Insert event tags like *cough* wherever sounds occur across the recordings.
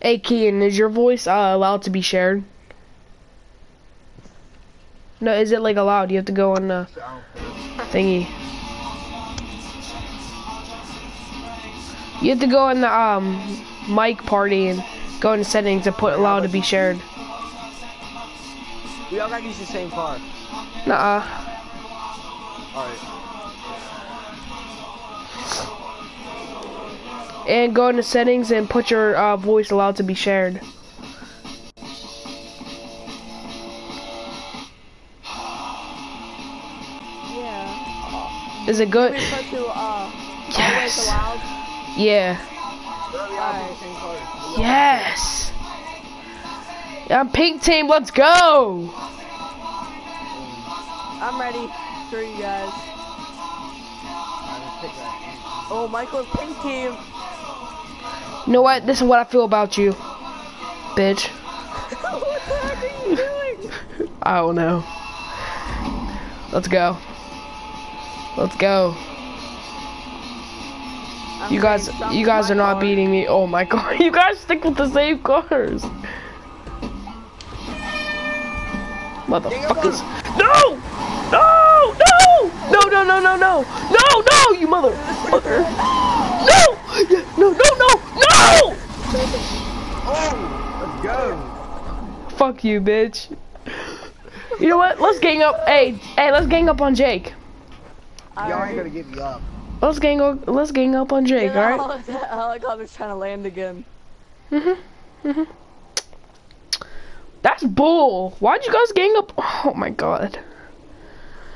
Hey, Kean, is your voice uh, allowed to be shared? No, is it like allowed? You have to go on the thingy. You have to go in the um mic party and go into settings and put allowed to be shared. We all gotta use the same car. Nuh-uh. Alright. And go into settings and put your uh, voice allowed to be shared. Yeah. Is it good? To, uh, Yes. Yeah. We all use the same car. Yes. I'm pink team. Let's go. I'm ready for you guys. Alright, let's pick that. Oh, Michael's pink team. You know what? This is what I feel about you, bitch. *laughs* what the heck are you doing? I don't know. Let's go. Let's go. I'm You guys, ready to stop you guys are not car. beating me. Oh my god, *laughs* you guys stick with the same cars. Motherfuckers. No! No! No! No, no, no, no, no! No, no, you motherfucker! No! No, no, no, no! Oh! Let's go! Fuck you, bitch. You know what? Let's gang up. Hey, hey, let's gang up on Jake. Y'all ain't gonna get me up. Let's gang up. Let's gang up on Jake. Yeah, All right. the helicopter's trying to land again. Mhm. Mhm. That's bull. Why'd you guys gang up? Oh my god.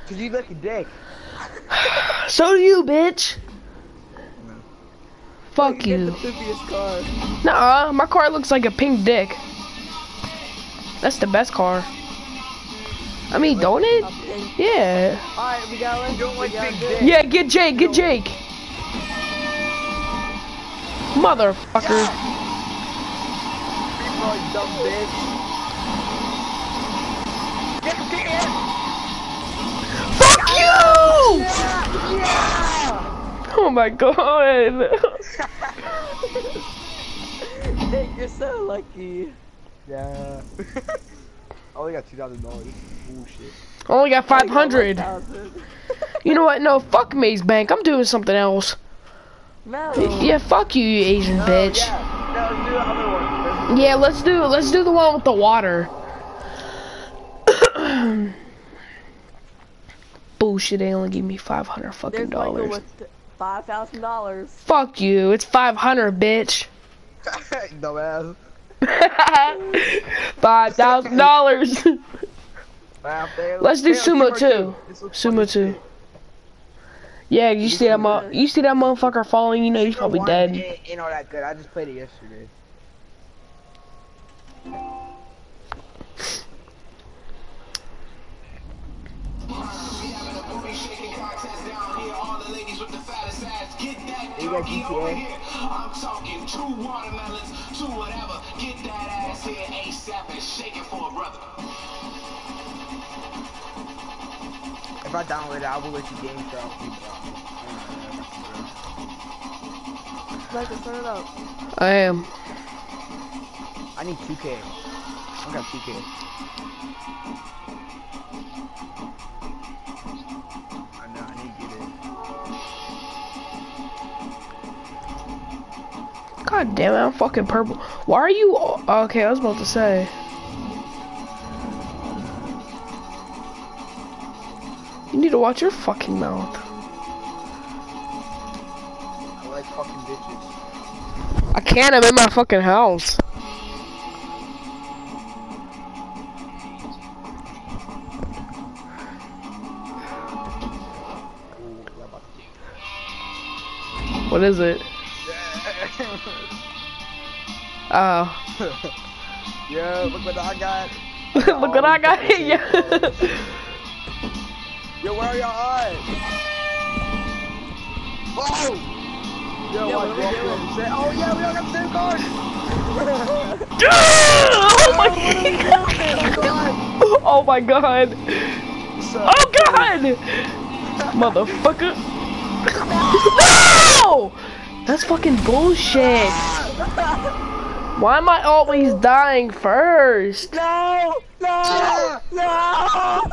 Cause you look a dick. *sighs* So do you, bitch. Fuck Get you. the car. Nuh-uh, my car looks like a pink dick. That's the best car. I mean, don't it? Yeah. Alright, we got one. Don't like got big dick. Yeah, get Jake, get Jake. Motherfucker. People, you dumb bitch. Get the ticket! Fuck! Yeah! Oh my god. Nick, you're so lucky. Yeah. *laughs* I only got two thousand dollars. Bullshit. I only got 500. You know what? No, fuck Maze Bank. I'm doing something else. No. Yeah, fuck you, you Asian oh, bitch. Yeah. No, let's do the other one. Let's- Yeah, let's do let's do the one with the water. *clears throat* Bullshit, they only give me five hundred fucking There's dollars. with five thousand dollars. Fuck you, it's 500, bitch. *laughs* Dumbass. *laughs* Five thousand dollars. Let's do sumo sumo too. Sumo funny too. Yeah, you see that mo you see that motherfucker falling, you know he's probably dead. Ain't, ain't all that good. I just played it yesterday. You got GTA? I'm talking two watermelons, two whatever. Get that ass here ASAP and shake it for a brother. If I download it, I will let you game start. Michael, turn it up. I am. I need 2K. I got 2K. God damn it, I'm fucking purple. Why are you okay, I was about to say. You need to watch your fucking mouth. I like fucking bitches. I can't, I'm in my fucking house. Ooh, what about What is it? Oh. Yo, look what I got. *laughs* Look what I oh, got here. *laughs* Yeah. Yo, where are y'all at? Oh! Yo, Yeah, what are we doing? say, oh yeah, we all got the same card! *laughs* Oh, oh my god! Oh my god! Oh god! Motherfucker! No! That's fucking bullshit. Why am I always dying first? No! No! No!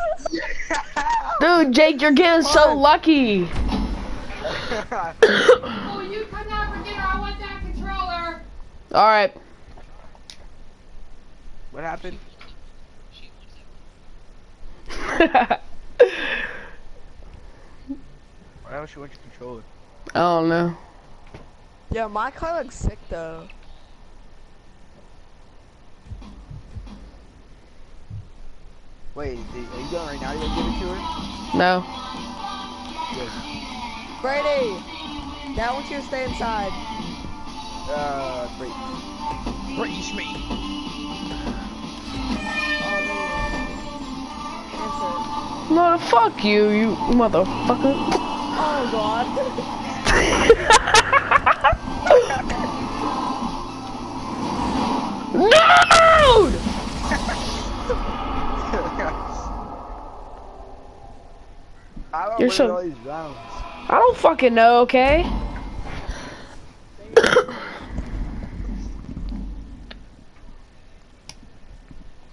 Dude, Jake, you're getting so lucky. Oh, you come down for dinner. I want that controller. Alright. what happened? *laughs* Why don't you want your controller? I don't know. Yeah, my car looks sick though. Wait, are you going right now Are you gonna give it to her? No. Good. Brady! Dad wants you to stay inside. Uh, great. Brittany Schmee. Oh, there you. Answer. No, fuck you, you motherfucker. Oh No! *laughs* I don't You're so- all these rounds. I don't fucking know, okay?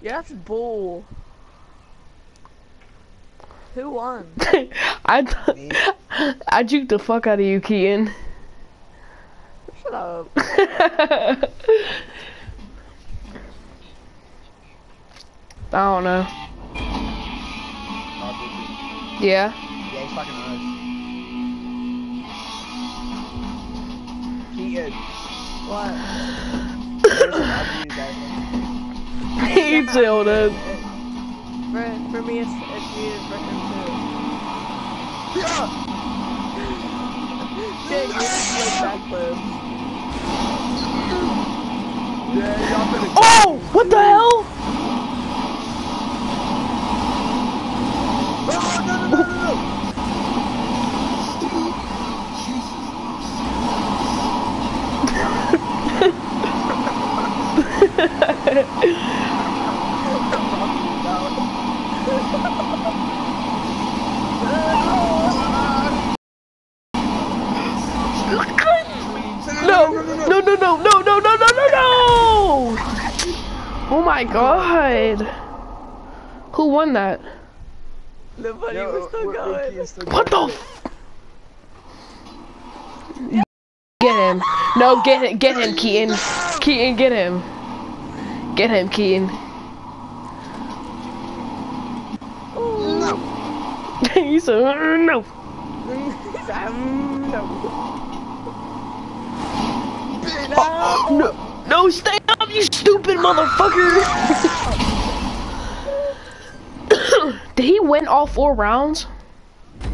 Yeah, that's bull. Who won? *laughs* I *laughs* I juked the fuck out of you, Keaton. Shut up. *laughs* I don't know. Yeah was fucking nice. Keaton. What? he killed it. For, for me, it's, it's for him too. Shit, you just like. Yeah, oh! What the hell? No! No, no, no, no, no, no, no, no, no, no! Oh my god. Who won that? The buddy, Yo, we're still we're- we're going. Still What the going. f- Get him. No, get him, get him, Keaton. Keaton, get him. Get him, Keaton. *laughs* he said, "Uh, no. Mm, no. No, no, stay up, you stupid motherfucker. *coughs* Did he win all four rounds?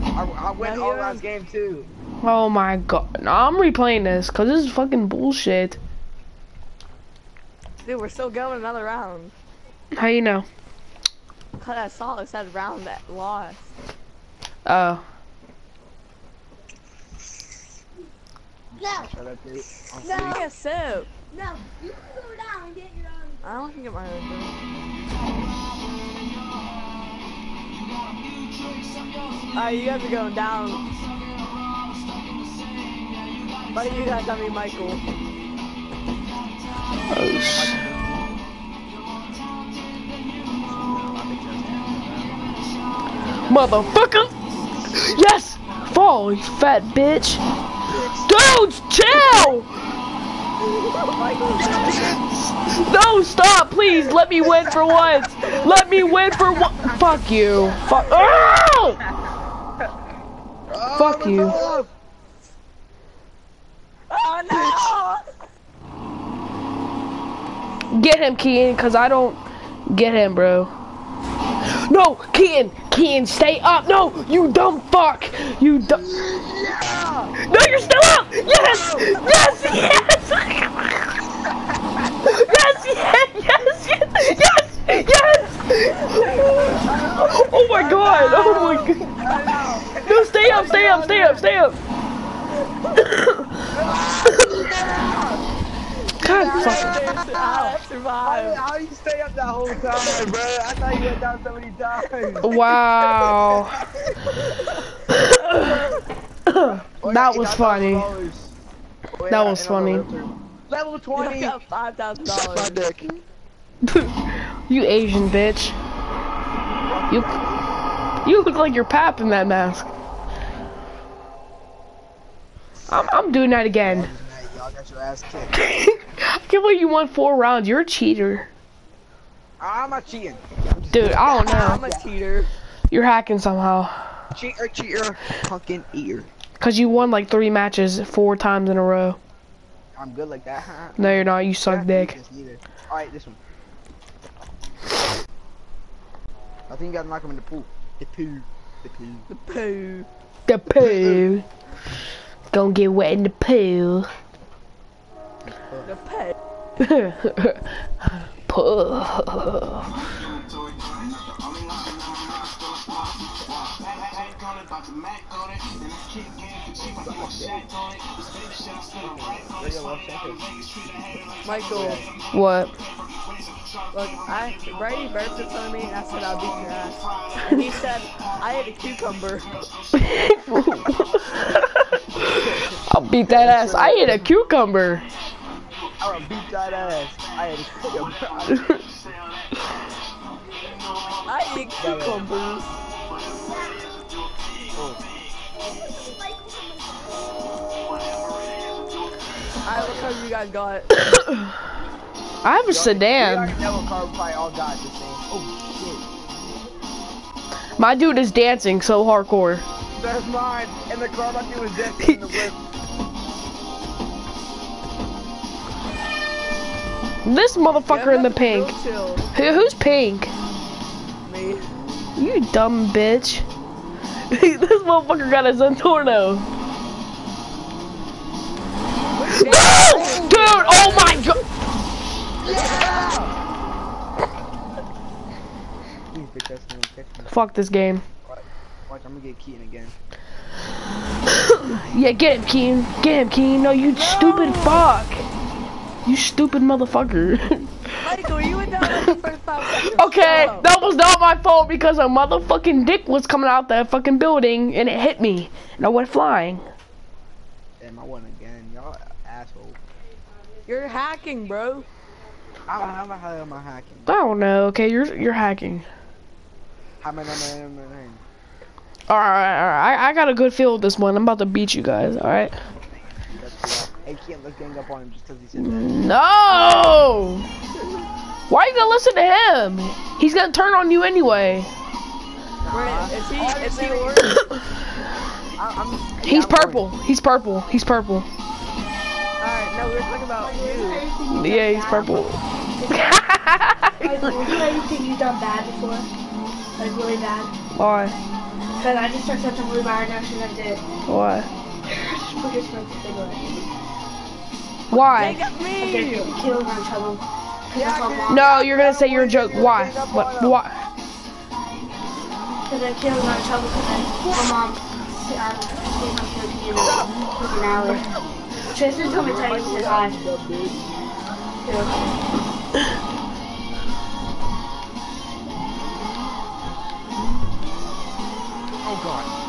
I, I went Yeah, all rounds game too. Oh my god. No, I'm replaying this because this is fucking bullshit. Dude, we're still going another round. How you know? Cause I saw it said round that lost. Oh. No, Shut up, dude. I'm No. Give me a sip. no, you can go down and get your own. I don't think it my own. Alright, you guys are going down. Buddy, you guys got me, Michael. Oh Motherfucker! Yes! Fall, you fat bitch! Dude, chill! No, stop, please! Let me win for once! Let me win for one! Fuck you! Fuck! Oh! Fuck you! Oh no! Get him, Keaton, cause I don't get him, bro. No, Keaton, Keaton, stay up. No, you dumb fuck. You dumb. No, you're still up. Yes, yes, yes. yes, yes, yes, yes, yes, yes. Oh my god. Oh my god. No, stay up, stay up, stay up, stay up. God fuck. I How, survived. how you stay up that whole time, bro? I thought you went down so many times. Wow. *laughs* That was funny. That was and I'm a funny. Level *laughs* I 20. got five thousand Suck my dollars. dick. *laughs* you Asian bitch. You you look like your pap in that mask. I'm I'm doing that again. Y'all got your ass kicked. I can't believe you won four rounds. You're a cheater. I'm not cheating. Dude, I don't know. I'm a cheater. You're hacking somehow. Cheater, cheater, fucking eater. Cause you won like three matches four times in a row. I'm good like that. Huh? No, you're not. You suck dick. Alright, this one. I think you gotta knock him in the pool. The poo. The poo. The poo. The poo. Gonna get wet in the poo. The poo. Michael, What? look, I Brady burped in front of me and I said I'll beat your ass. And he said I had a cucumber. *laughs* I'll beat that ass. I ate a cucumber. I would beat that ass. I had a *laughs* I eat cucumbers. Alright, what color you guys got? *coughs* I have a We sedan. already know what car all got the same. Oh My dude is dancing so hardcore. That's mine. And the car my dude was dancing in the *laughs* whip. This motherfucker in the pink. Who, who's pink? Me. You dumb bitch. *laughs* this motherfucker got a Zentorno. No! Dude, oh my god. These bitch ass niggas catch me. Fuck this game. Watch, I'm gonna get Keaton again. *laughs* Yeah, get him, Keen. Get him, Keen. No, you stupid fuck. You stupid motherfucker. Michael, you went down the first five okay, Shut that was not my fault because a motherfucking dick was coming out that fucking building and it hit me and I went flying. Damn, I won again. Y'all asshole. You're hacking, bro. How, how the hell am I hacking? I don't know. Okay, you're you're hacking. How I, I, I, I? All right, all right. I, I got a good feel with this one. I'm about to beat you guys. All right. That's Hey, can't look gang up on him just because he said that. No. Why are you gonna listen to him? He's gonna turn on you anyway. Wait, is he, is he orange? I, *coughs* He's purple. He's purple. He's purple. Alright, no, we were talking about you. Yeah, he's purple. *laughs* *laughs* Michael, you know anything you've done bad before? Like really bad? Why? Because I just took such a blue bar action and did. Why? *laughs* Put your smoke stick away. Why? Take up I get me! killed on trouble. Because I'm mom. No, you're gonna say you're a joke. Why? What? Why? Because I killed on trouble because my mom said I'm seeing my cookie in the cooking alley. Tristan told me to tell you to say hi. Oh god.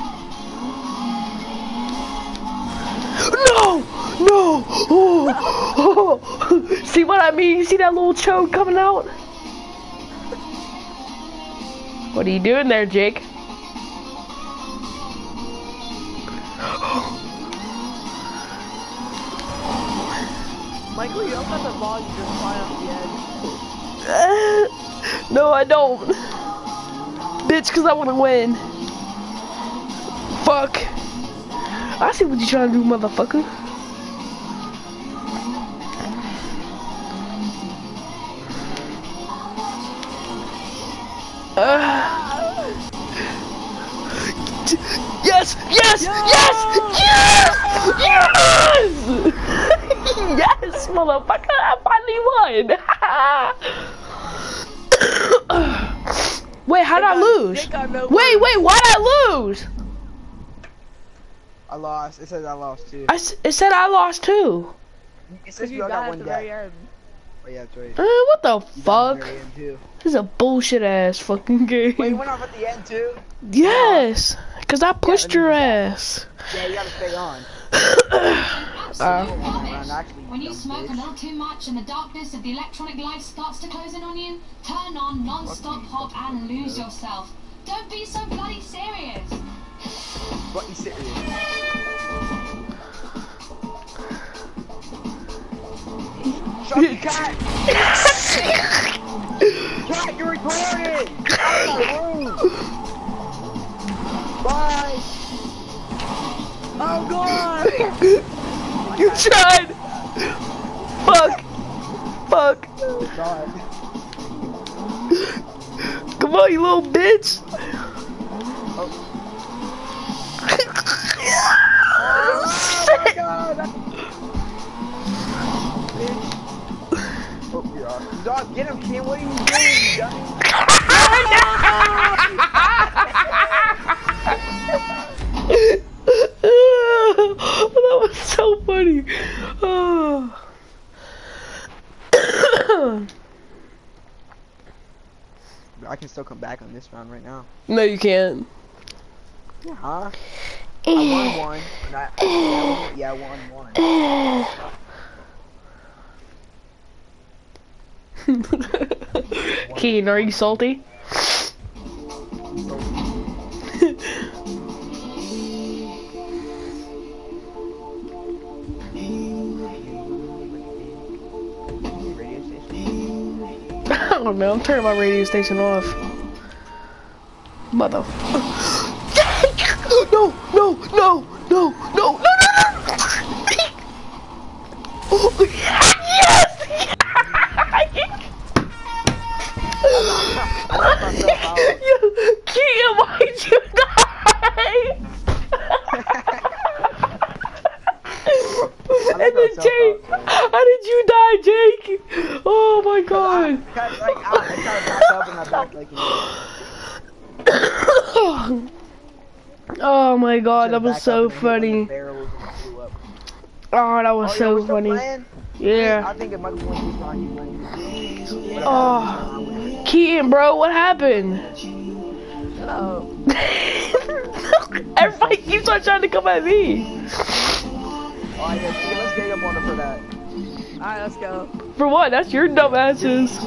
No! No! Oh, oh. See what I mean? You see that little choke coming out? What are you doing there, Jake? Michael, you don't have the ball, you just fly off the edge. *laughs* no, I don't. Bitch, because I want to win. Fuck. I see what you trying to do, motherfucker. Uh. Yes! Yes! Yes! Yes! Yes! *laughs* yes, motherfucker! I finally won! *laughs* wait, how did I lose? Dick on no Wait, wait, why did I lose? I lost. It says I lost too. I s it said I lost too. It says you all got got one the very guy. end. Oh yeah, that's right. Uh, what the He's at the fuck? very end, too. This is a bullshit ass fucking game. Wait, he went off at the end too. yes, cause I pushed let me your ass. Yeah, you gotta stay on. Absolute *coughs* Uh. rubbish. Run, actually, When you dumb smoke a little too much and the darkness of the electronic life starts to close in on you, turn on non-stop hop and lose yourself. Don't be so bloody serious. What you serious? Shut the cat! cat, you're recording! Out of my room! Bye! Oh god! you tried. Fuck. Fuck. God. Come on, you little bitch. Oh Dog, get him, Ken. What are you doing, that was so funny. *sighs* Oh. *coughs* I can still come back on this round right now. no, you can't. Huh? I won one. I, I won, yeah, I won one. *laughs* Keen, are you salty? I don't know. I'm turning my radio station off. Mother. No, no, no, no, no, no, no, no. yes! Kia, why'd you die? and then Jake, how did you die, Jake? Oh my god. Cut, like, I, I kind of backed up and I backed like. Oh my god, that was so up and hit, like, the funny. barrels and flew up. Oh, that was Oh, so we're funny. playing? Yeah. I think it might be one you on you. Wayne. Oh, Keaton, bro, what happened? Oh. *laughs* Everybody keeps on trying to come at me. Oh yeah, see, let's get up on it for that. Alright, let's go. For what? That's your dumb asses.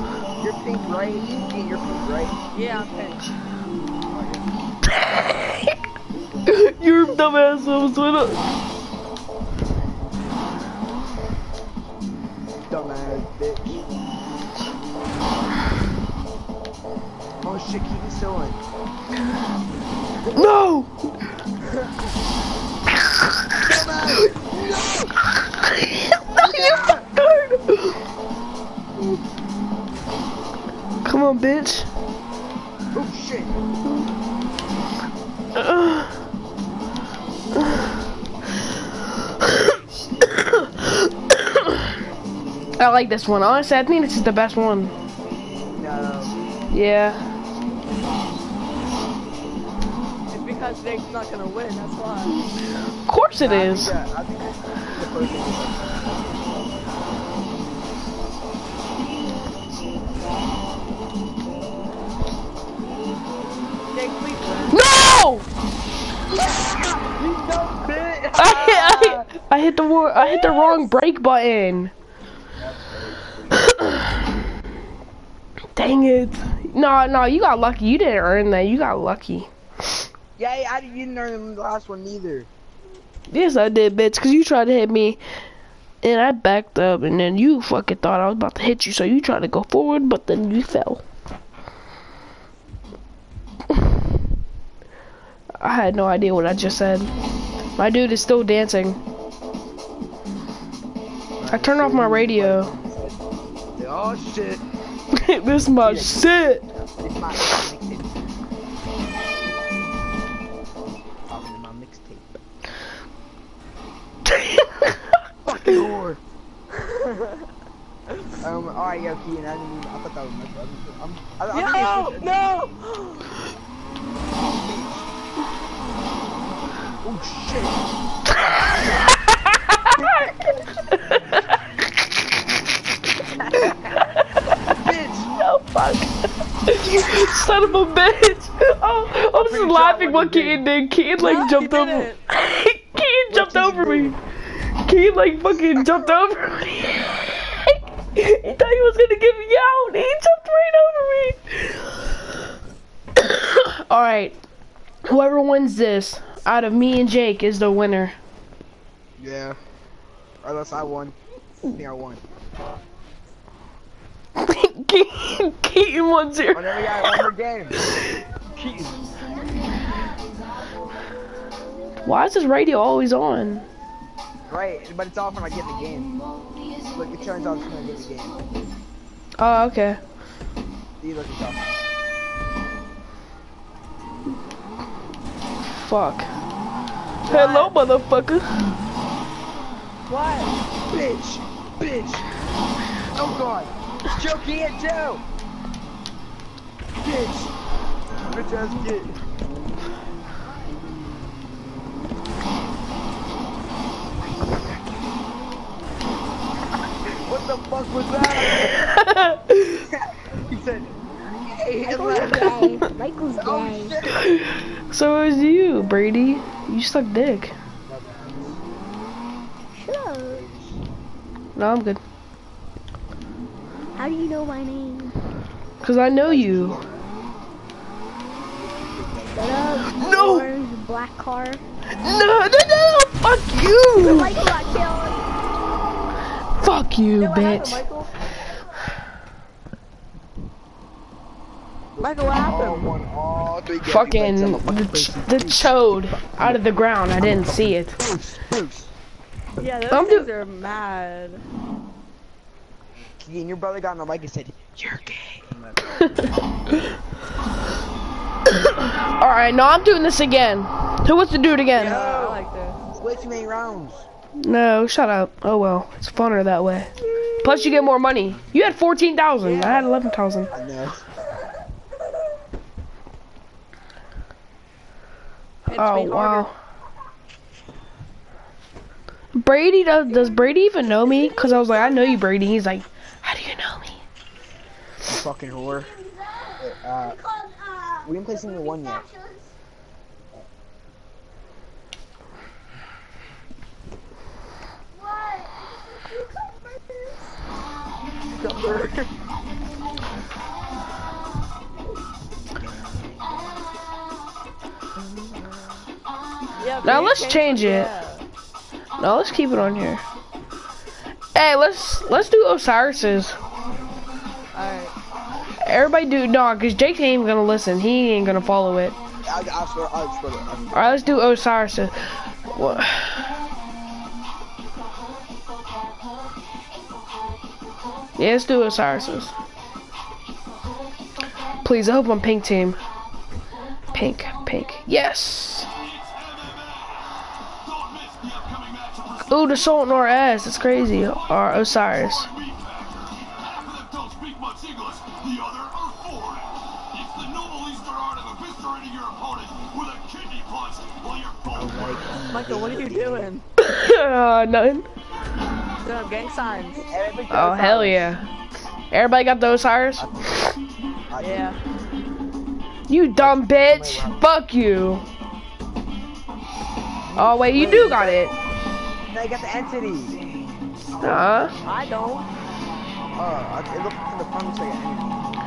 You're pink, right? Yeah, you're pink, right? Yeah, I'm pink. *laughs* *laughs* your dumb asses. What up? Dumbass bitch. Oh shit, keep it. No! no, *laughs* you! Come on, bitch. Like this one. Honestly, I think this is the best one. No. Yeah. It's because Nick's not gonna win, that's why. Of course it is. I think that's the first thing. Nick, please win. No! You dumb bitch. I hit, I I hit the I hit the wrong brake button. Dang it. No, no, you got lucky. You didn't earn that. You got lucky. Yeah, I didn't earn the last one either. Yes, I did, bitch, because you tried to hit me. And I backed up, and then you fucking thought I was about to hit you, so you tried to go forward, but then you fell. *sighs* I had no idea what I just said. My dude is still dancing. I turned off my radio. Oh shit. *laughs* this is my shit. My mixtape. Talking to. Fucking whore. *laughs* um, alright, yo, Keaton, I didn't even, I thought that was my brother. I'm, I, I think No! it's just- No! *laughs* Oh fuck. *laughs* Son of a bitch! Oh, I'm just pretty sure I laughing won *laughs* what the Keaton did. Keaton like jumped over. didn't. Keaton jumped over me. did? Keaton like fucking jumped over *laughs* me. he thought he was gonna get me out. He jumped right over me. *coughs* Alright. Whoever wins this out of me and Jake is the winner. Yeah. Or unless I won. I think I won. *laughs* Keaton, won zero. There we got one more game. Keaton. Why is this radio always on? Right, but it's off when I get the game. Look, it turns off when I get the game. Oh, okay. See, look, it's off. Fuck. Hello, motherfucker. What? Bitch! Bitch! Oh god! Joe can't Joe! Bitch! Bitch ass kid. What the fuck was that? *laughs* he said, hey, Michael's gay. Michael's Oh gay. shit! so is you, Brady. You suck dick. Shut up. No, I'm good. How do you know my name? Cause I know you. Up. No! Orange black car. No, no, no! Fuck you! Michael got killed. Fuck you, happened, bitch. Michael? Michael, what happened? all. Fucking the, ch- the chode out of the ground. I didn't see it. Yeah, those I'm things are mad. And your brother got on the mic and said, You're gay. Alright, now I'm doing this again. Who wants to do it again? Yeah, I like this. Way too many rounds. No, shut up. Oh well, it's funner that way. Plus, you get more money. You had 14,000. I had 11,000. I know. It's Oh wow. Brady does. Does Brady even know me? Cause I was like, I know you, Brady. He's like, how do you know me? Fucking whore. Uh, we didn't play single one yet. Yeah, Now let's change it. Yeah. No, let's keep it on here. Hey, let's let's do Osiris's. Alright. Everybody do no, cause Jake ain't even gonna listen. He ain't gonna follow it. I'll, I'll swear, I'll swear. I'll All right, let's do Osiris. What? Yeah, let's do Osiris's. Please, I hope I'm pink team. Pink, pink. Yes. Ooh, the Salt Nor ass. That's crazy. Or Osiris. Michael, what are you doing? uh, nothing. Doing gang signs. Oh, hell yeah. Everybody got those Osiris? Yeah. You dumb bitch. Fuck you. Oh, wait, you do got it. Now you got the entity. Huh? I don't. Oh, it looked from the front looks like an entity.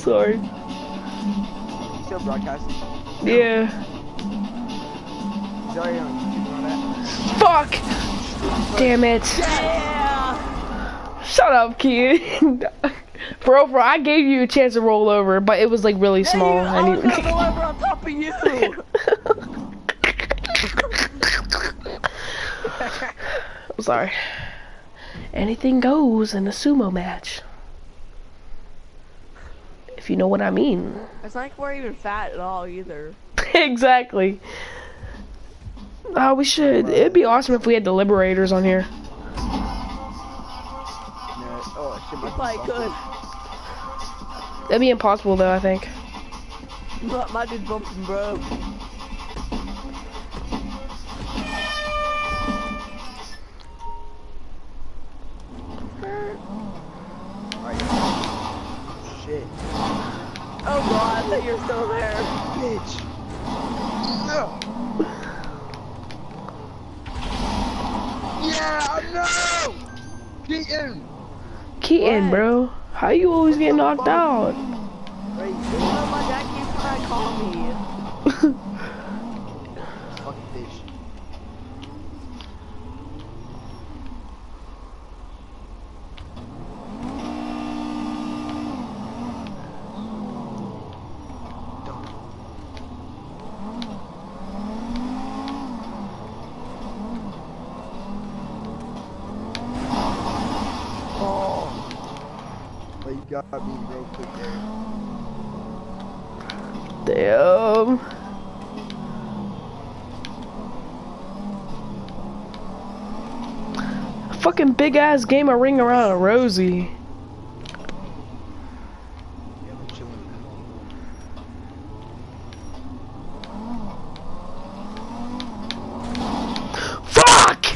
Sorry. You still broadcasting? Yeah. Sorry on YouTube that. Fuck. Damn it. Yeah. Shut up, kid. *laughs* bro, bro, I gave you a chance to roll over, but it was like really small. Hey, I was need- gonna roll over on top of you. *laughs* I'm sorry. Anything goes in a sumo match. If you know what I mean. It's not like we're even fat at all either. *laughs* exactly. Oh, we should. It'd be awesome if we had the Liberators on here. Oh shit, If I could. That'd be impossible though, I think. My, my dude bumping broke. Shit. Oh god, that you're still there. Bitch. No. Yeah, no! Get in! Keaton, What? bro. How you always get knocked out? Wait, my dad keeps trying to call me. fucking bitch. Oh. But you got me real quick there. Damn. Fucking big ass game of ring around a Rosie. Yeah, I'm chilling. Fuck!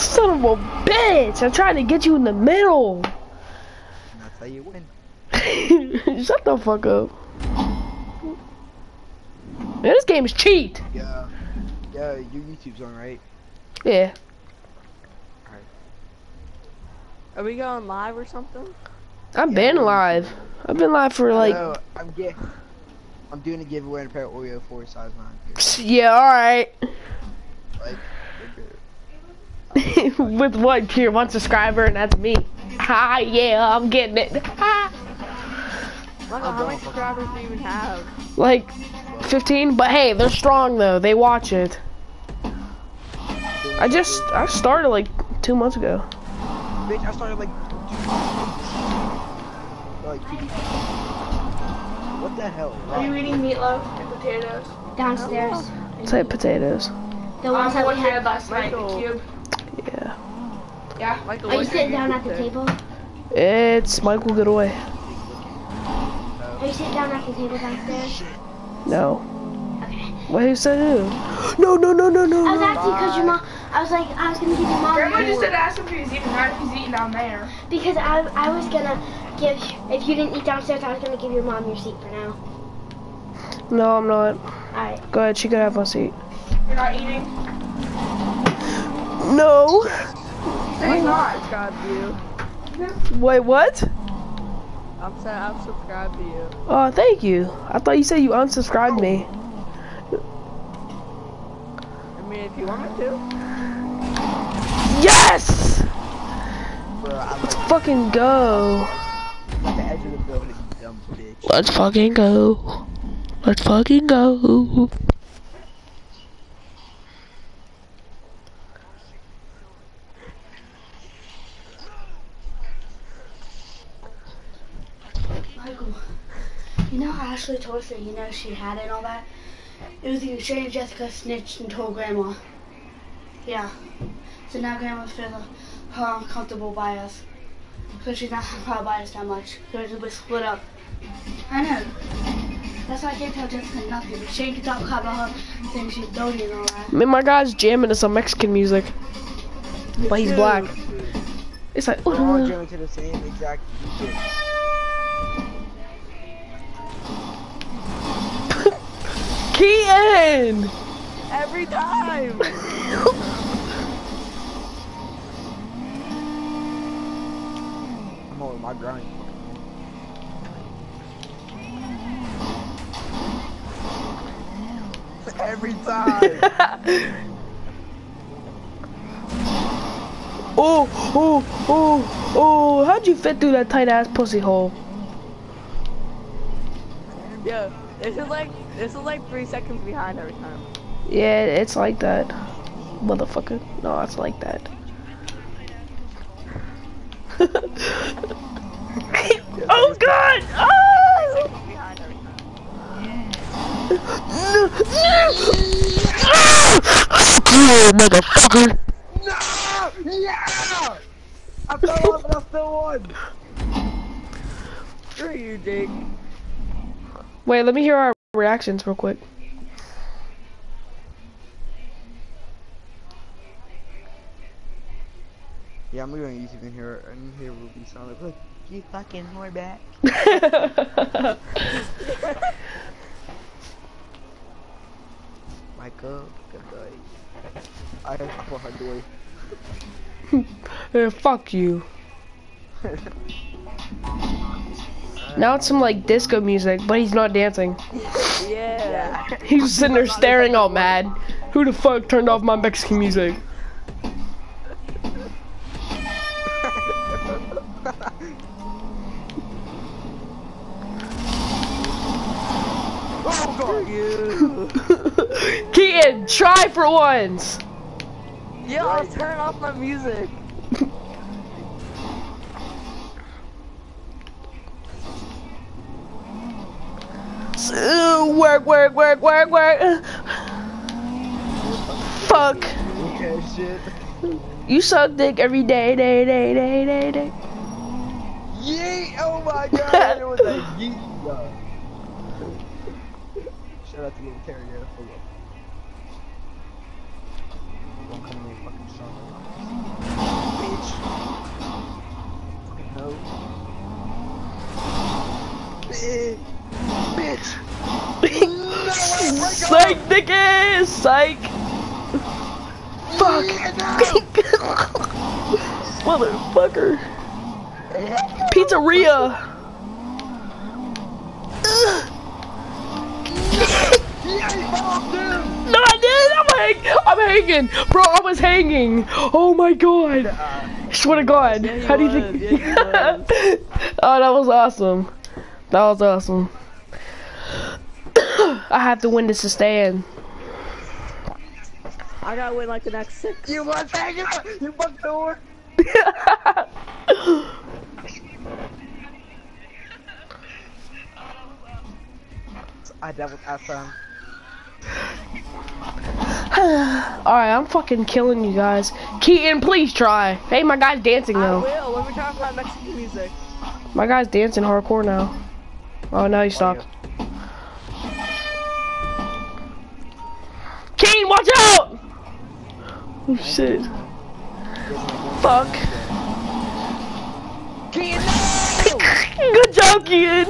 Son of a bitch! I'm trying to get you in the middle. That's how you win. *laughs* Shut the fuck up. Man, this game is cheat. Yeah. Yeah, your YouTube's on, right? Yeah. Are we going live or something? I've been live. I've been live for like, no, I'm get. I'm doing a giveaway in a pair of Oreo 4 size 9. *laughs* yeah, alright. Like. *laughs* With one tier one subscriber, and that's me. Ha, yeah, I'm getting it. Ha. Michael, I'm how going many for- subscribers do you even have? Like 15, but hey, they're strong though. They watch it. I just I started like two months ago. Bitch, I started like. Like, two what the hell? Are you eating meatloaf and potatoes? Downstairs. Say potatoes. The ones that we had had. last night, the Michael. cube. Yeah. Yeah. Michael, Are you sitting down at the YouTube table? It's Michael Godoy. Are you sitting down at the table downstairs? No. Okay. What who said who? No, no, no, no, no, I was no. asking because your mom. I was like, I was gonna give your mom. Grandma your- just said ask him if he's eating, not if he's eating down there. Because I, I was gonna give. If you didn't eat downstairs, I was gonna give your mom your seat for now. No, I'm not. All right. Go ahead, she could have my seat. You're not eating. No. Say he's not. subscribe to you. Wait, what? I'm saying I've subscribed to you. Oh, thank you. I thought you said you unsubscribed me. I mean, if you want me to. Yes! Bro, I'm like Fucking go. at the edge of the building, you dumb bitch. Let's fucking go. Let's fucking go. Michael, you know how Ashley told us that you know she had it and all that? It was because Shane and Jessica snitched and told Grandma. Yeah. So now Grandma's feeling her uncomfortable by us. So she's not *laughs* proud by us that much. Because we split up. I know. That's why I can't tell Jessica nothing. But Shane can talk about her saying she's dirty and all that. Man, my guy's jamming to some Mexican music. But he's black. It's like, We're all jamming to the same exact beat. Keaton! Every time! I'm on my grind. Every time. oh, oh, oh, oh, how'd you fit through that tight ass pussy hole? Yeah, this is like this is like three seconds behind every time. Yeah, it's like that. Motherfucker. No, it's like that. *laughs* oh god! Oh! Behind every time. No, no! Ah! motherfucker. No! Yeah! I fell off and I still won. Screw you, Jake. Wait, let me hear our reactions real quick. Yeah, I'm going to YouTube and hear and hear Ruby sound like, look, you fucking whore back. *laughs* Michael, good boy. I have a hard. *laughs* Eh, fuck you. *laughs* Now it's some like disco music, but he's not dancing. Yeah. He's sitting there staring all mad. Who the fuck turned off my Mexican music? Oh. *laughs* Keaton, try for once. Yeah, I'll turn off my music. Uh, work, work, work, work, work. Fuck. Yeah, shit. You suck dick every day, day, day, day, day, day. Yeet! Oh my god! it *laughs* was a yeet. Shout out to Terry there. Hold up. Don't come in fucking strong. Bitch. Fucking hoe. Bitch. Bitch. *laughs* Psych, niggas! Psych! Fuck! *laughs* Motherfucker! Pizzeria! *laughs* No, I did! I'm, hang I'm hanging! Bro, I was hanging! Oh my god! Swear to god! Yeah, How do you think? Oh, that was awesome. That was awesome. I have to win this to stay in. I gotta win like the next six. You was hanging out! You fucked door! *laughs* I deviled ass time. *sighs* Alright, I'm fucking killing you guys. Keaton, please try. Hey, my guy's dancing I though. will. Let me turn off my Mexican music. My guy's dancing hardcore now. Oh, now he stopped. Oh shit. Fuck. Good job, Keaton.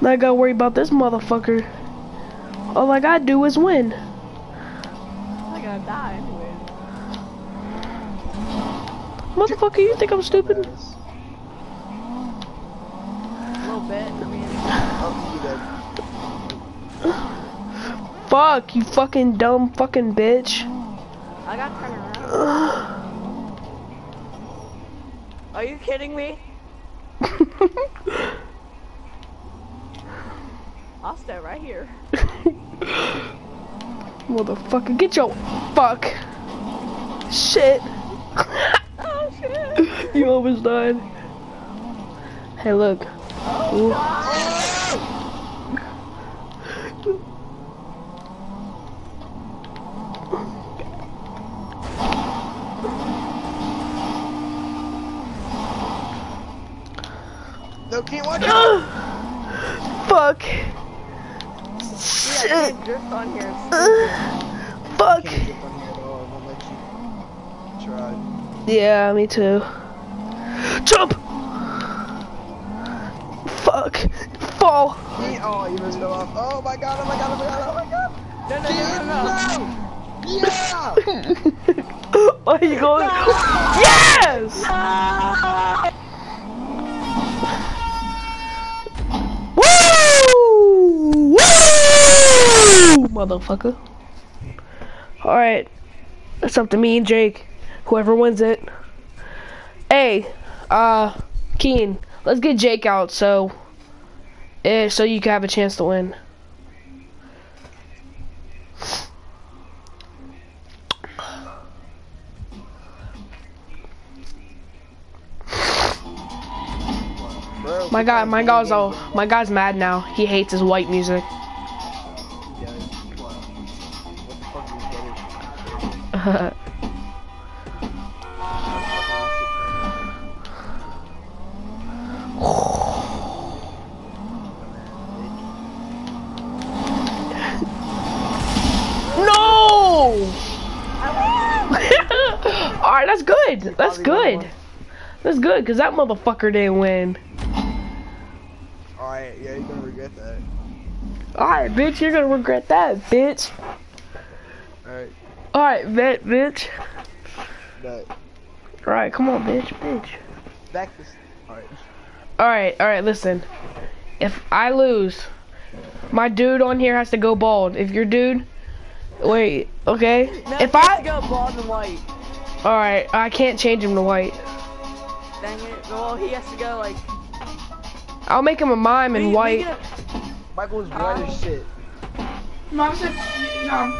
Now I gotta worry about this motherfucker. All I gotta do is win. I gotta die anyway. Motherfucker, you think I'm stupid? A little bit. I mean, Oh, you dead. Fuck, you fucking dumb fucking bitch. I gotta turn around. Are you kidding me? *laughs* I'll stay right here. *laughs* Motherfucker, get your fuck. Shit. *laughs* Oh shit! you almost died. Hey, look. Oh, Ooh. No, can't watch *gasps* out! Fuck. Yeah, I Shit. can't drift on here. Uh, fuck. Can't get on here at all. I won't let you try. Yeah, me too. Jump. Fuck. Fall. Yeet. Oh, you missed it off. Oh my god, oh my god, oh my god, oh my god! No, no, no, no, no. Yeah! *laughs* Why are you going? Yes! Woo! Motherfucker. Alright. It's up to me and Jake. Whoever wins it. Hey, uh, Keen, let's get Jake out so, eh, so you can have a chance to win. My guy, my guy's all, my guy's mad now. He hates his white music. No! *laughs* Alright, that's good. That's good. That's good, because that motherfucker didn't win. Alright, yeah, you're gonna regret that. Alright, bitch, you're gonna regret that, bitch. Alright, Alright, bet, bitch. Alright, come on, bitch, bitch. back this. Alright. Alright, alright, listen. If I lose, my dude on here has to go bald. If your dude, wait, okay. No, if I, go bald and white. alright, I can't change him to white. Dang it. Well, he has to go like. I'll make him a mime in white. Michael's white as uh, shit. Mom said, um,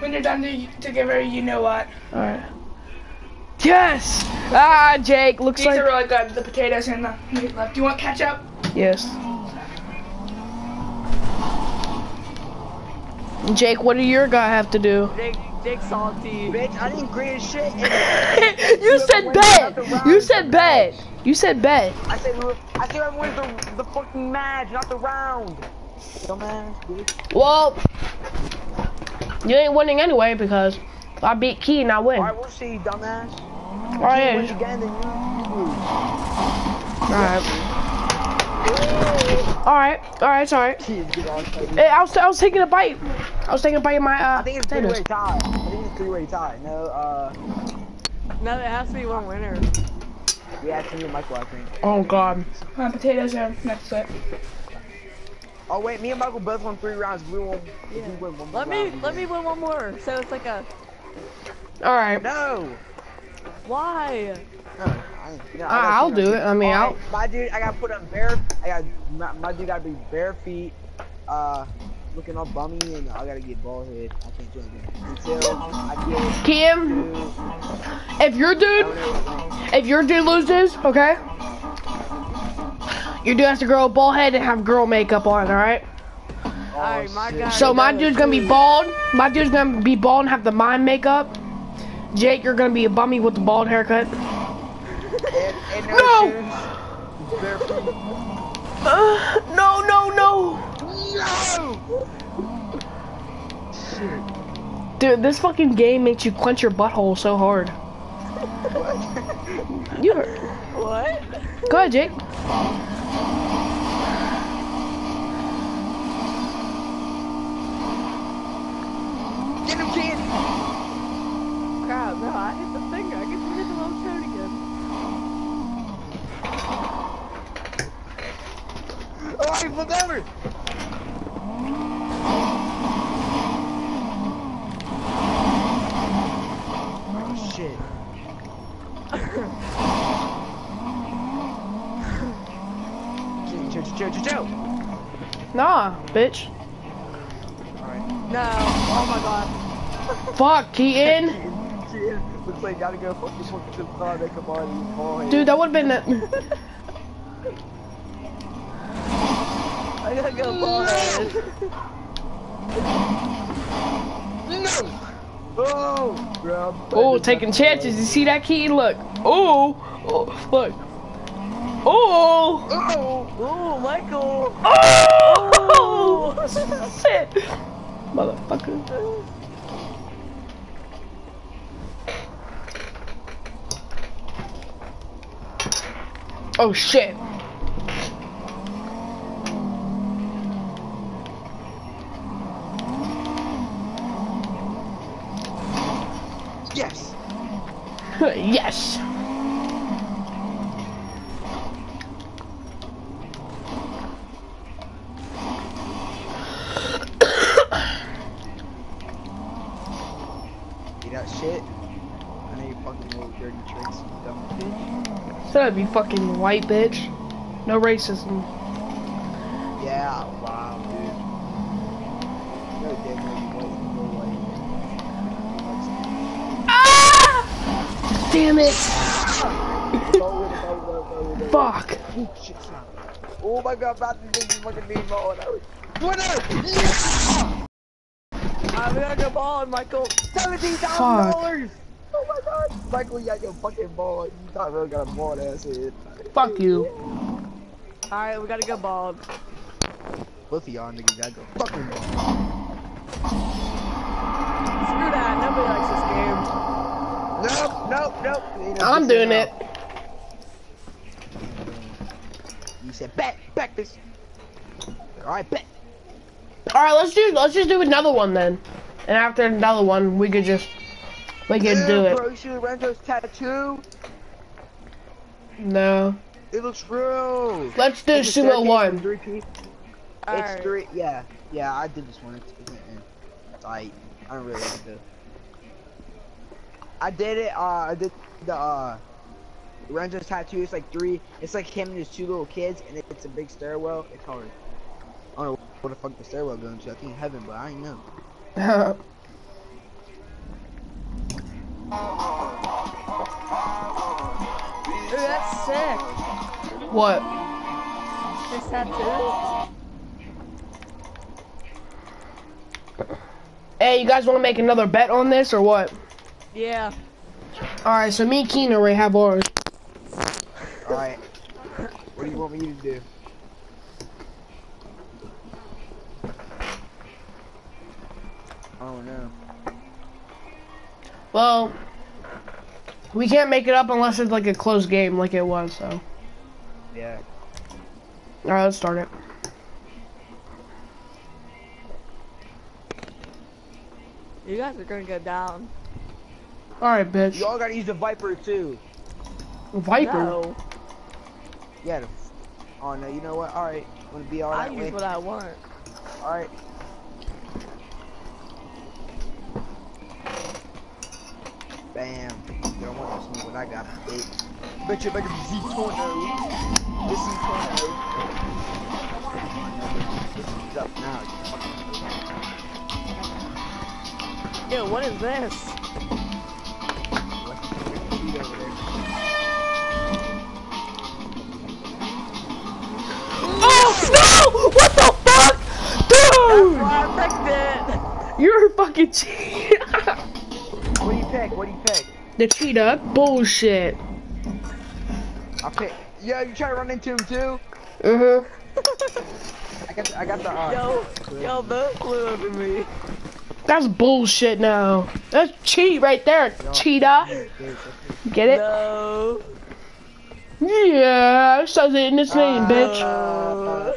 when you're done to, to you know what? Alright. Yes! Ah, Jake, looks These like are really good. The potatoes and the meat left. Do you want ketchup? yes. Jake, what do your guy have to do? A, Jake, Jake salty. Bitch, I didn't agree to shit. And *laughs* you said bet. You said bet. You said bet. I said, I said I wins the, the fucking match, not the round. Dumbass, bitch. Well, you ain't winning anyway because I beat Key and I win. Alright, we'll see, dumbass. Alright, Wins yeah. again, then you lose. Alright. Alright, alright, alright. Jeez, get all excited. Hey, I was, I was taking a bite. I was taking a bite of my uh, I think it's potatoes. three-way tie. I think it's three-way tie. No, uh, No, it has to be one winner. yeah, it's me and Michael, I think. Oh god. Uh, potatoes and that's it. Oh wait, me and Michael both won three rounds. We won. If we win one more Let me round, we let me win. win one more. So it's like a Alright. No. why? No, I, you know, I Ah, gotta I'll do it. I mean, Alright, I'll- My dude, I gotta put on bare. I got my, my dude gotta be bare feet. Uh, looking all bummy, and I gotta get bald head. I can't do anything until I get Kim, if your dude, if your dude loses, okay? Your dude has to grow a bald head and have girl makeup on, alright? Alright, my guy. So my dude's gonna be bald. My dude's gonna be bald and have the mime makeup. Jake, you're gonna be a bummy with the bald haircut. And, and no. No! shoes, bare feet. Uh, no, no, no. No. Dude, this fucking game makes you clench your butthole so hard. You heard. What? Go ahead, Jake. Get him, kid. Crap, no, I hit the finger. I get to hit the wrong toad again. Oh, he flipped over. Oh shit. Chill, chill, chill. Nah, bitch. No. Oh my god. *laughs* Fuck, Keaton. Kid, looks like you gotta go fucking fucking to the car, make on you. Dude, that would've been. A... I gotta go *laughs* head. No! Oh. I'm Oh, taking chances. You see that, Keaton? Look. Oh, oh look. Oh, Oh! Ooh, Michael. oh, *laughs* shit, motherfucker. Oh shit. Yes! *laughs* yes. you fucking white bitch. No racism. Yeah, wow, dude. Ah! Damn it! Fuck! Oh my god, Brandon, this is fucking mean more. Winner! I'm gonna ball, Michael. $17,000! Michael, you got your fucking ball. You thought really got a ball ass head. Fuck you. Alright, we gotta go bald. Both of y'all niggas gotta go fucking ball. Screw that, nobody likes this game. Nope, nope, nope. I'm doing it. You said bet, bet this. All right, bet. All right, let's do let's just do another one then. And after another one, we could just we could do it. Bro, you see Lorenzo's tattoo? No. It looks real. Let's do It's a sumo one. Three piece. It's Alright. three. Yeah, yeah. I did this one. It's, it's, it's I, I don't really like it. I did it. Uh, I did the uh, Lorenzo's tattoo. It's like three. It's like him and his two little kids, and it's a big stairwell. It's hard. I don't know where the fuck the stairwell going to. I think heaven, but I ain't know. *laughs* Ooh, that's sick. what? This tattoo. Hey, you guys want to make another bet on this or what? Yeah. All right, so me and Keen already have ours. All right. What do you want me to do? Oh, I don't know. Well, we can't make it up unless it's like a close game, like it was. So, Yeah. all right, let's start it. You guys are gonna go down. All right, bitch. Y'all gotta use the Viper too. Viper. No, Yeah. The, oh no, you know what? All right. Want to be all I use way? what I want. All right. Bam. You don't want to see what I got, bitch. Bet you better be Z Torno. This Z Torno. Is up now. Yo, what is this? What's the feet over there? Oh no! What the fuck, dude? Oh, I picked it. You're a fucking cheat. What do you pick? What do you pick? the cheetah. Bullshit. I pick. Yeah, you try to run into him too. Uh *laughs* huh. I got. The, I got the. Uh, Yo, yo, both flew over me. That's bullshit now. That's cheat right there, cheetah. Get it? No. Yeah, it says it in its name, bitch. Uh,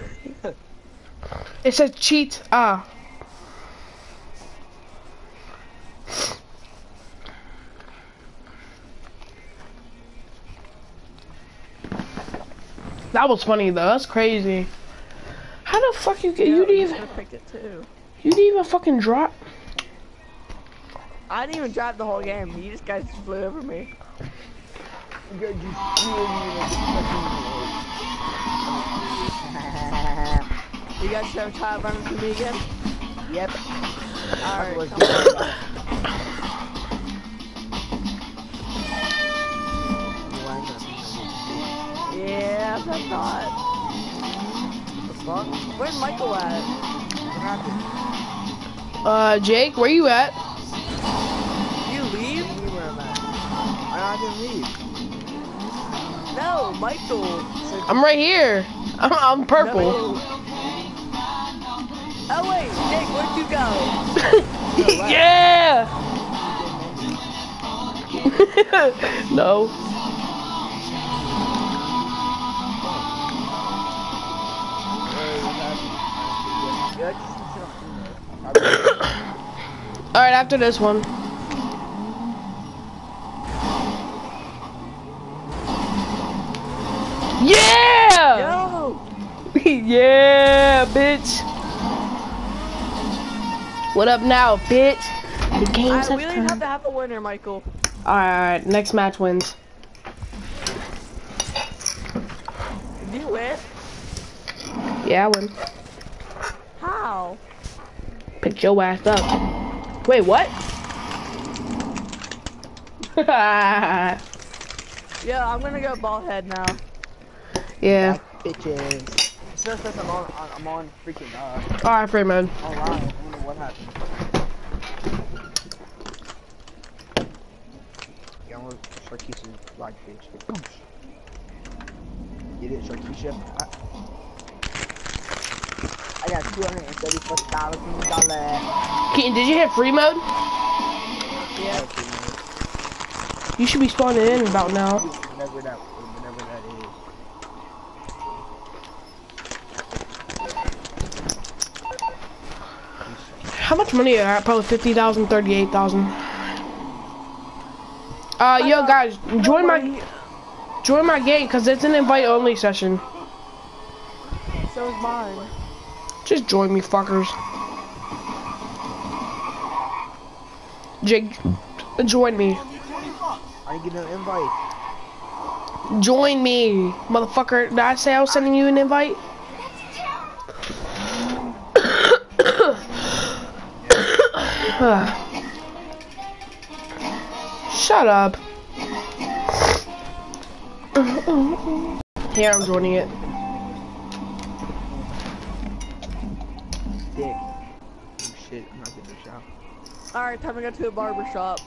It says cheat. Ah. That was funny though. That's crazy. How the fuck you get? yo, You didn't even. should've it too. You didn't even fucking drop. I didn't even drive the whole game. You just guys just flew over me. You're just fucking- You guys ever try running to me again? Yep. Alright, was come doing on. Yeah, that's not. The fuck? Where's Michael at? What happened? Uh, Jake, where you at? You leave? Anywhere I'm at. I, I didn't leave. No, Michael. I'm right here. I'm, I'm purple. No. Oh wait, Jake, where'd you go? *laughs* yeah. *laughs* no. Yeah, just sit up. All right, after this one. Yeah! Yo! *laughs* yeah, bitch. What up now, bitch? The game I, don't have to have a winner, Michael. All right, all right, next match wins. Did you win? Yeah, I win your ass up. Wait, what? *laughs* yeah, I'm gonna go bald head now. Yeah. Back bitches. I'm on, I'm on freaking, uh... Alright, free what happened. Yeah, I'm gonna like, bitch. Get it, I got two hundred and thirty-four thousand dollars. Keaton, did you hit free mode? Yeah. You should be spawning in about now. Whatever that, whatever that is. How much money are at? Probably 50,000, 38,000. Uh, yo guys, join my join my game because it's an invite only session. So is mine. Just join me, fuckers. Jake, join me. I get no invite. Join me, motherfucker. Did I say I was sending you an invite? Shut up. Here, I'm joining it. Dick. Oh shit, I'm not getting a shot. Alright, time to go to the barber shop.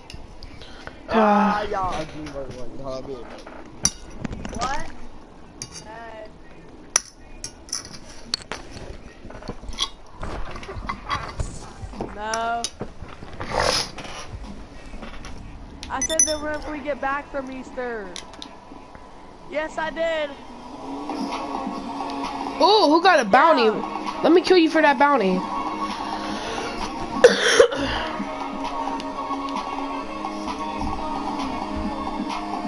Ah, y'all ugly motherfucking hobby. What? Hey. No. I said that whenever we get back from Easter. Yes, I did. Oh, who got a bounty? Let me kill you for that bounty.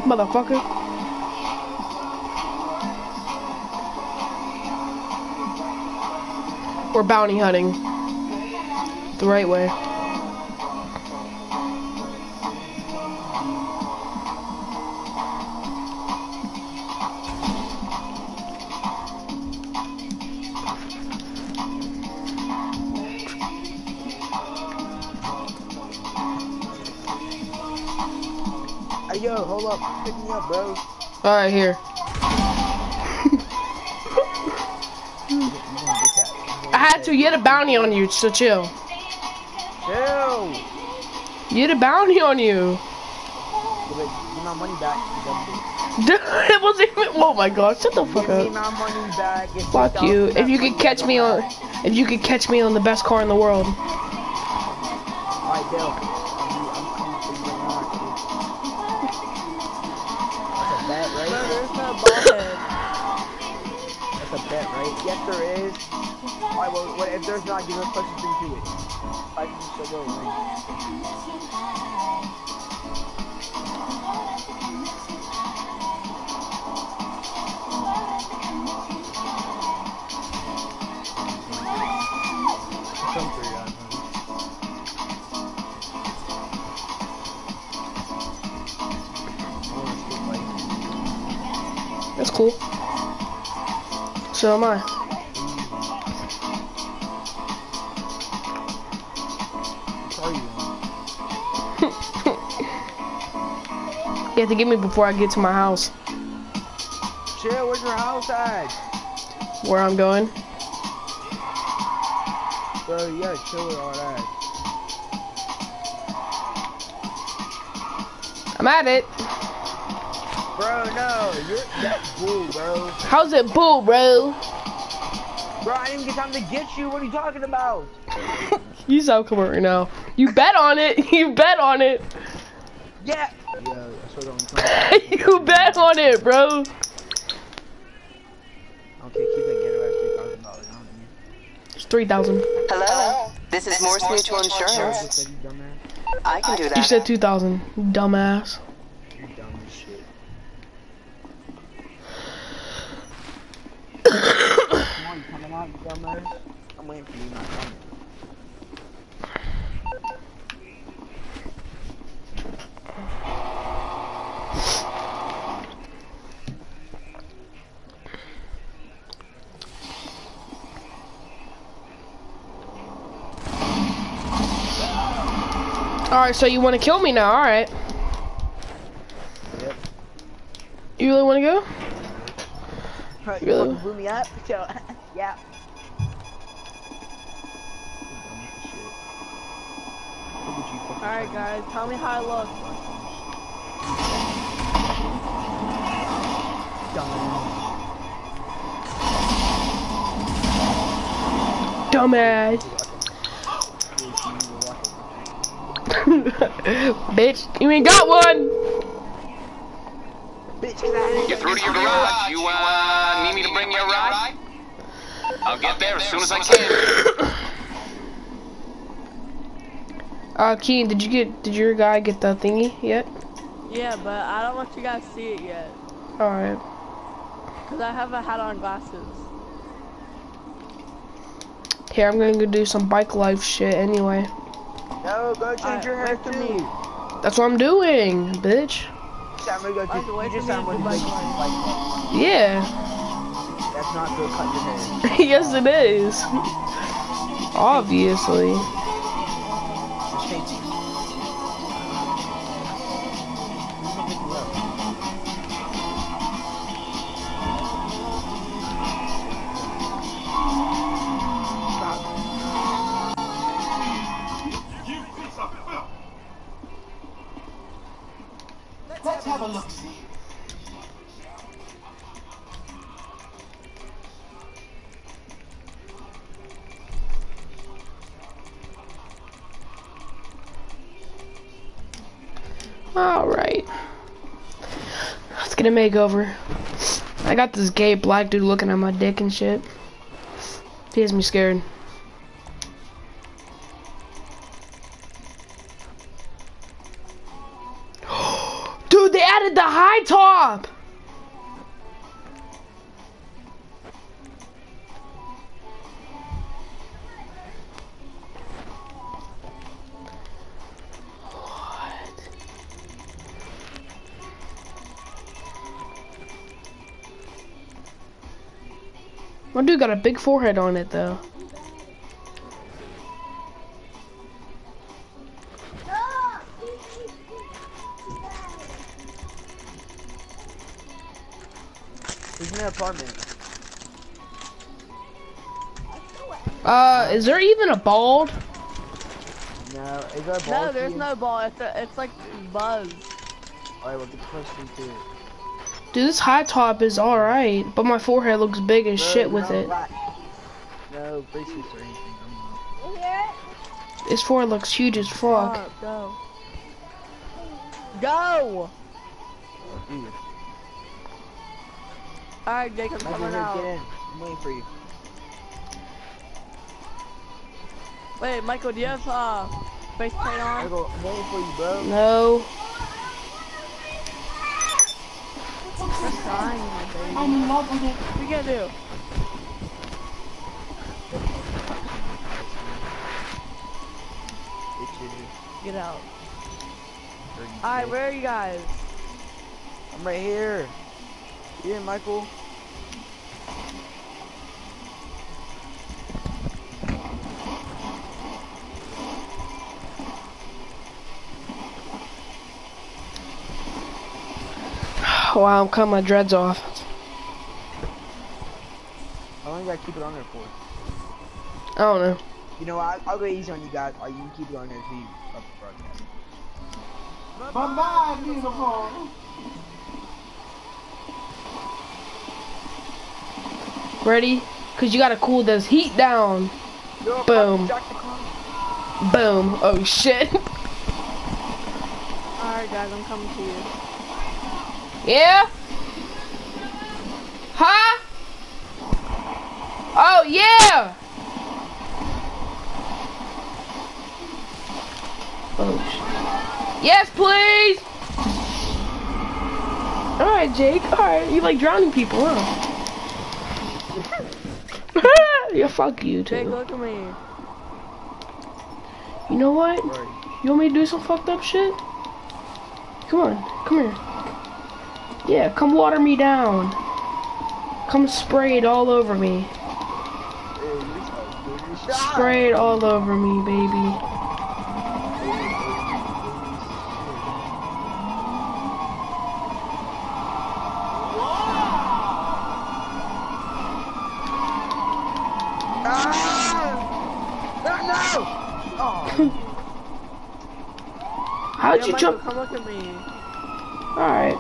Motherfucker. We're bounty hunting. The right way. Alright, here. You gonna get that. I had to. You had a bounty on you, so chill. Chill. You had a bounty on you. Give, it, my money back, bitch. *laughs* it wasn't even. Oh my god, shut the fuck Give me up. my money back. Fuck you. If you could catch me on, if you could catch me on the best car in the world. Cool. So am I. You have to get me before I get to my house. Chill, where's your house at? Where I'm going. Bro, you gotta chill with all that. I'm at it. Bro, no, you're that's bull, bro. How's it bull, bro? Bro, I didn't get time to get you. What are you talking about? You sound cool right now. You bet on it. *laughs* You bet on it. Yeah. Yeah, that's *laughs* what I'm talking you bet on it, bro. Okay, keep that ghetto ass three thousand dollars on me. It's three thousand. Hello, this is Mors Mutual Insurance. Said you dumbass. I can do that. You said two thousand. Dumbass. On, you coming out, you dumbass? I'm waiting for you, not coming. All right, so you want to kill me now? All right. Yep. You really want to go? Huh, you Really? fucking blew me up? *laughs* So, *laughs* yeah. Alright guys, tell me how I look. Dumbass. *laughs* Bitch, you ain't got one! Bitch, Get through to your garage. You, uh, need me to bring you a ride? I'll get there as soon as I can. *laughs* *laughs* Uh, Keen, did you get, did your guy get the thingy yet? Yeah, but I don't want you guys to see it yet. Alright. Cause I have a hat on glasses. Here, I'm gonna go do some bike life shit anyway. No, go change Alright, your hair wait for too. me. That's what I'm doing, bitch. Go do, you just sound like do my like line. that. Yeah. That's not go cut your hair. *laughs* yes, it is. Obviously. Makeover. I got this gay black dude looking at my dick and shit. He has me scared. My dude got a big forehead on it though. He's in an apartment. Uh, is there even a bald? No, is there a ball? No, there's no ball. It's a, it's like buzz. Alright, we'll get close to it. Dude, this high top is alright, but my forehead looks big as shit with it. No bracelets or anything. I'm His forehead looks huge as fuck. Stop, go. Go! not. Dude, Alright, Jacob's Michael, coming out. get in. I'm waiting for you. Wait, Michael, do you have uh face paint on? Michael, I'm waiting for you, bro. No. Crying, my baby. I'm in love with it. What you gonna do? Get out. Alright, where are you guys? I'm right here. Here, Michael. Wow, I'm cutting my dreads off. How long you gotta keep it on there for? I don't know. You know, what? I'll go easy on you guys. Or you can keep it on there until you stop the broadcast. Bye bye, beautiful. Ready? Cause you gotta cool this heat down. No, Boom. Jack the car. Boom. Oh shit. *laughs* Alright, guys, I'm coming to you. Yeah? Huh? Oh yeah! Oh shit. Yes, please! Alright, Jake. Alright. You like drowning people, huh? *laughs* yeah, fuck you too. Jake, too. look at me. You know what? You want me to do some fucked up shit? Come on, come here. Yeah, come water me down. Come spray it all over me. Hey, you're so good. You're shy. Spray it all over me, baby. Ah! *laughs* How'd you jump? come look at me. Alright.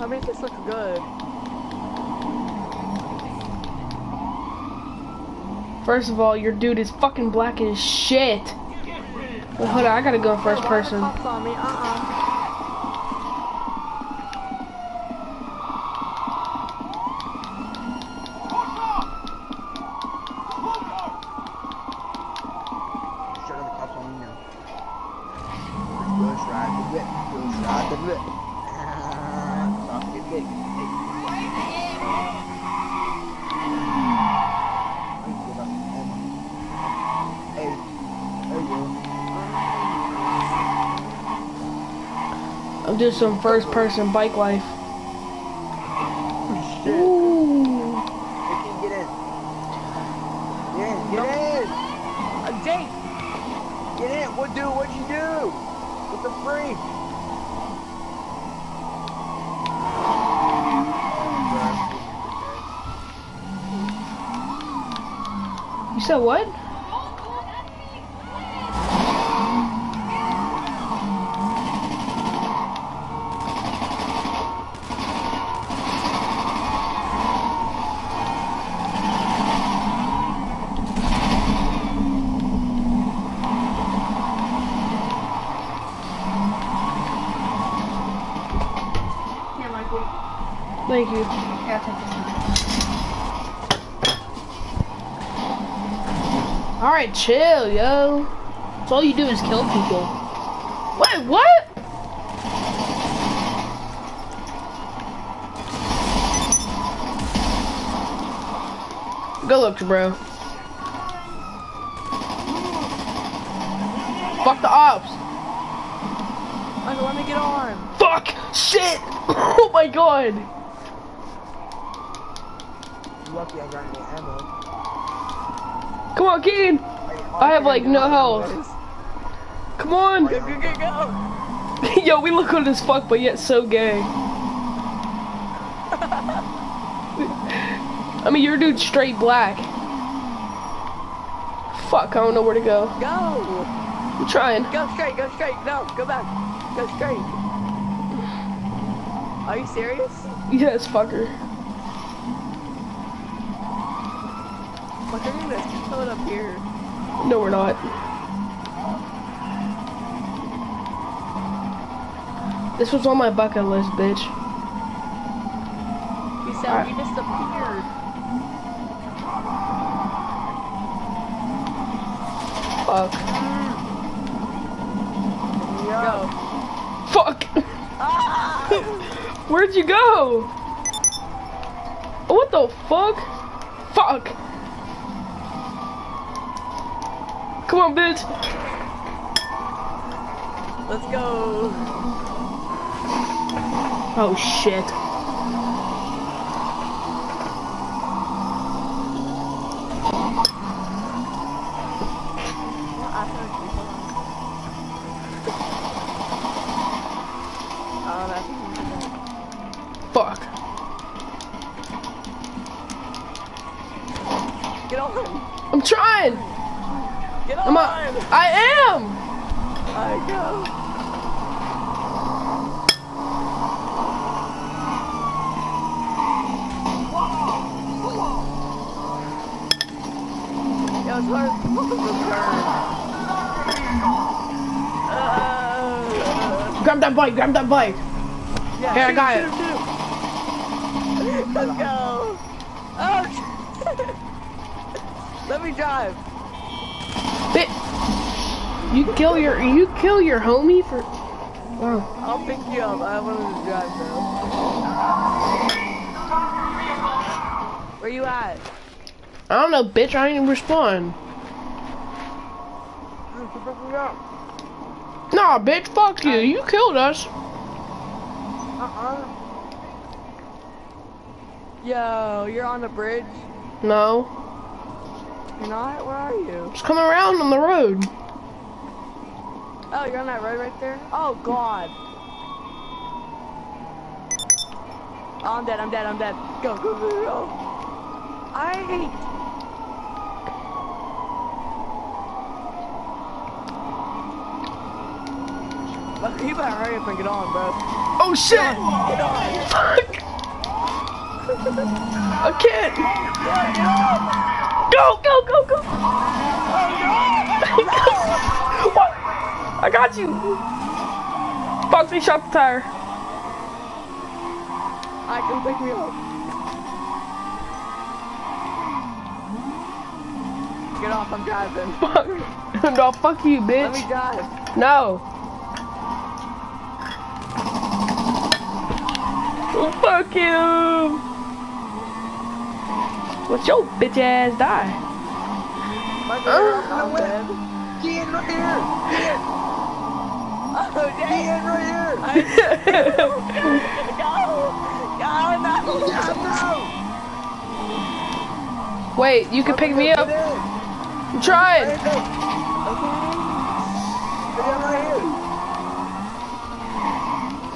I mean, this looks good. First of all, your dude is fucking black as shit. Wait, hold on, I gotta go first person. cops on me? Uh-uh. Shut up, the cops on me now. Ghost ride the whip. Ghost ride the whip. Stop it, big. Hey. I need to go back to Emma. Hey. There you go. I'm doing some first person bike life. Shit. Ooh. Hey, King, get in. Get in. Get in. Uh, Jake! Get in. What do? What'd you do? With the freak? You said what? Yo. That's all you do is kill people. Wait, what? Good looks, bro. Fuck the ops. Michael, let me get on. Fuck! Shit! *laughs* Oh my god! Lucky I got any ammo. Come on, Keen! I have like no health. Come on! Go, go, go, go. *laughs* Yo, we look good as fuck, but yet so gay. *laughs* I mean, your dude's straight black. Fuck, I don't know where to go. Go! I'm trying. Go straight, go straight. No, go back. Go straight. Are you serious? Yes, fucker. Like, I'm gonna kill it up here. No, we're not. This was on my bucket list, bitch. You said Alright. we disappeared. Fuck. Go. Fuck! Ah! *laughs* Where'd you go? What the fuck? Fuck! Come on, bitch! Let's go. Oh shit. Grab that bike, grab that bike! yeah, Here, I got shoot it. shoot. Let's go. Oh, *laughs* Let me drive. Bit. You kill your you kill your homie for. Wow. I'll pick you up. I wanted to drive though. Where you at? I don't know, bitch. I didn't respond. Nah, bitch. Fuck you. You killed us. Yo, you're on the bridge? No. You're not? Where are you? Just coming around on the road. Oh, you're on that road right there? Oh, God. Oh, I'm dead, I'm dead, I'm dead. Go, go, go, go. I hate... You better hurry up and get on, bro. Oh shit! Get on. Fuck! I can't! Go, go, go, go! what? I got you! Fuck, me, shot the tire. I can pick me up. Get off, I'm driving. Fuck. *laughs* no, fuck you, bitch. Let me drive. No. Fuck you. What's your bitch ass die? My Uh. Get right here! Oh, Get in right here! Go! Go, no! Yeah, Wait, you no! can pick me up. I'm trying. Get right here!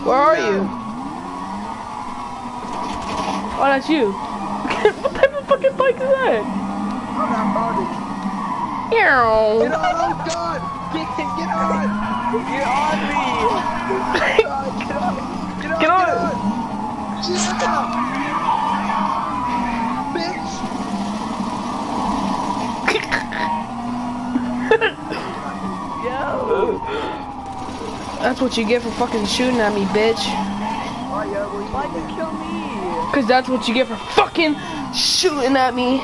Where are you? Oh, that's you. What type of fucking bike is that? I'm not body. Get on! Oh god! Get, get on! Get on me! Get on! Get on! Get on! Get on. Yeah! Bitch! Yo! That's what you get for fucking shooting at me, bitch. Alright, yo, what Why'd you kill me? Cause that's what you get for fucking shooting at me.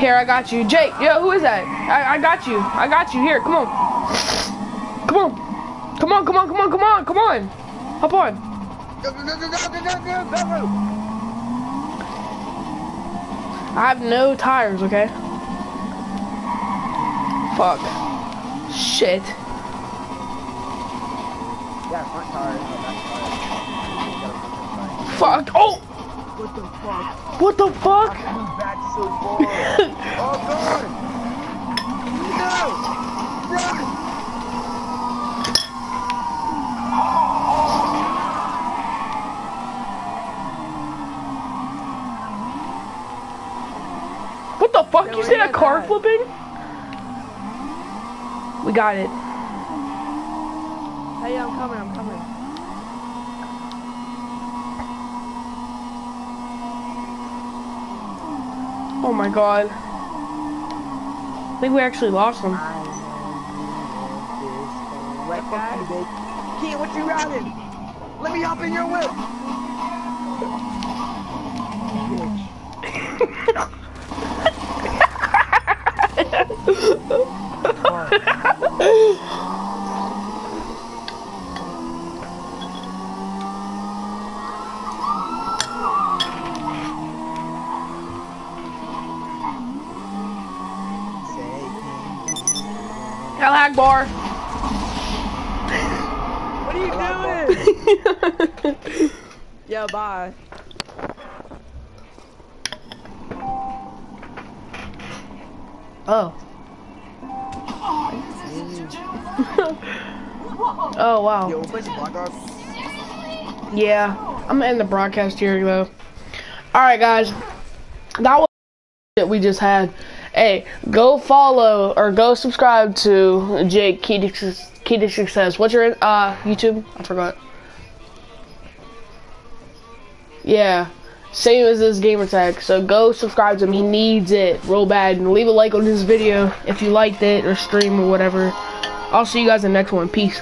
Here, I got you. Jake, yo, who is that? I, I got you. I got you. Here, come on. Come on. Come on, come on, come on, come on, come on. Hop on. Go, go, go, I have no tires, okay? Fuck. Shit. Yeah, front tires. Fuck. Oh! What the fuck? What the fuck? I moved back so far. oh god! No! Run! What the fuck? Yeah, you see you that car at? flipping? We got it. Hey, I'm coming, I'm coming. Oh my god. I think we actually lost babe. Key, what you riding? Let me hop in your whip. Bye. oh. *laughs* oh wow. Yo, play some Yeah, I'm gonna end the broadcast here though. Alright guys, that was that we just had. Hey, go follow or go subscribe to Jake Key to, Suc- Key to Success. What's your uh YouTube? I forgot. Yeah, same as this gamer tag. So go subscribe to him. He needs it real bad. And leave a like on this video if you liked it or stream or whatever. I'll see you guys in the next one. Peace.